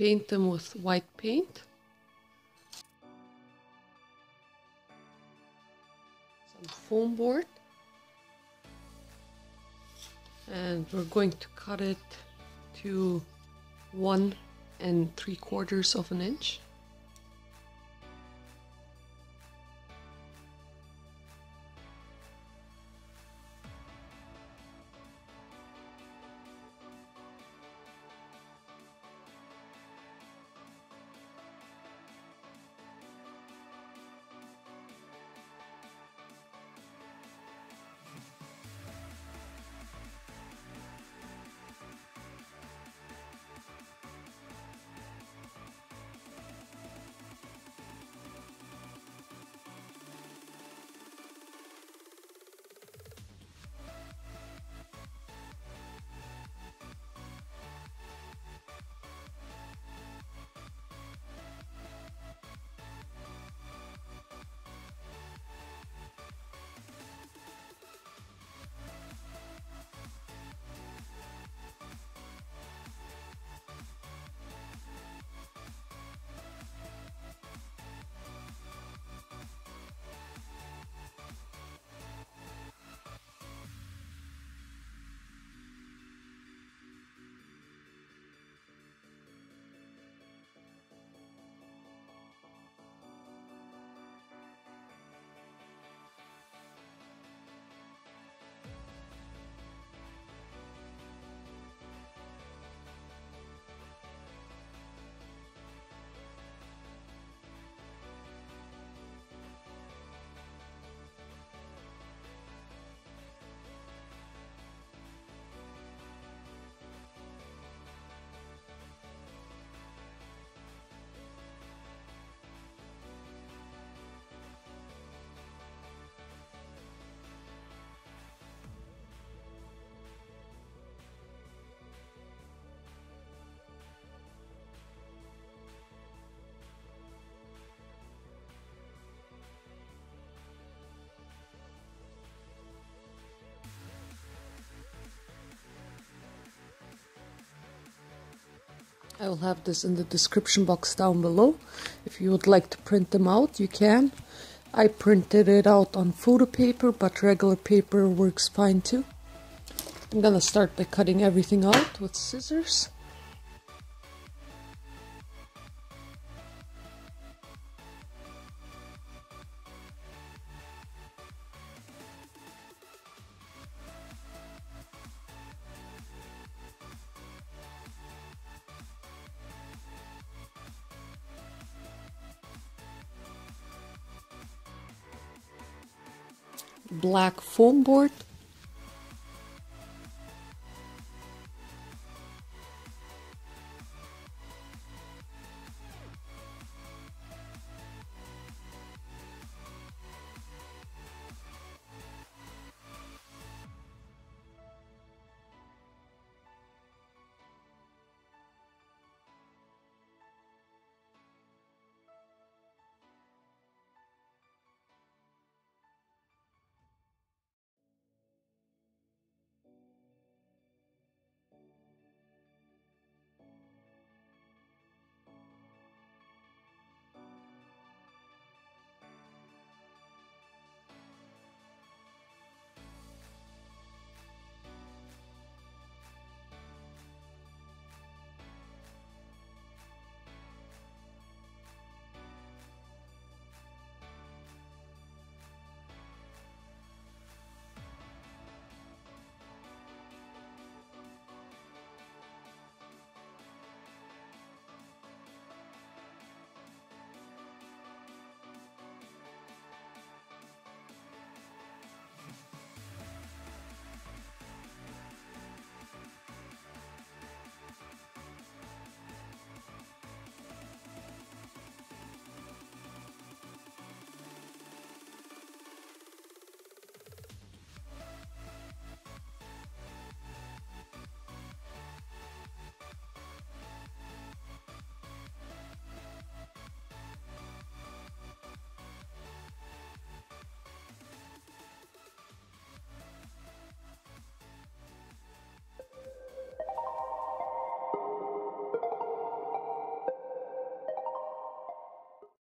paint them with white paint. Some foam board. And we're going to cut it to one and three quarters of an inch. I will have this in the description box down below. If you would like to print them out, you can. I printed it out on photo paper, but regular paper works fine too. I'm gonna start by cutting everything out with scissors. Black foam board